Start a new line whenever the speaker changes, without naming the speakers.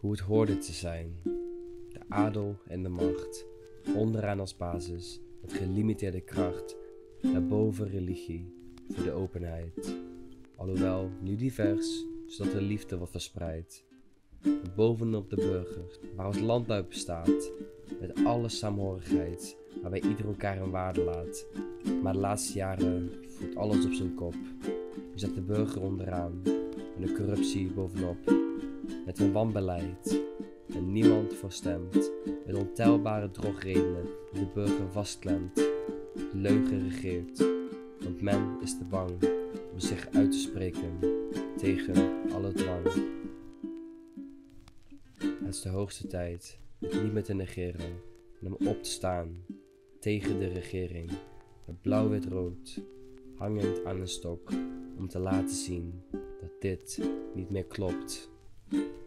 hoe het hoorde te zijn. De adel en de macht, onderaan als basis, met gelimiteerde kracht, daarboven religie voor de openheid. Alhoewel nu divers, zodat de liefde wordt verspreid. Bovenop de burger, waar ons land uit bestaat, met alle saamhorigheid, waarbij ieder elkaar een waarde laat. Maar de laatste jaren voelt alles op zijn kop. Je zet de burger onderaan en de corruptie bovenop. Met een wanbeleid en niemand voor stemt. Met ontelbare drogredenen die de burger vastklemt. De leugen regeert, want men is te bang om zich uit te spreken tegen alle dwang. Het is de hoogste tijd het niet meer te negeren en om op te staan tegen de regering. Met blauw-wit-rood, hangend aan een stok, om te laten zien dat dit niet meer klopt. you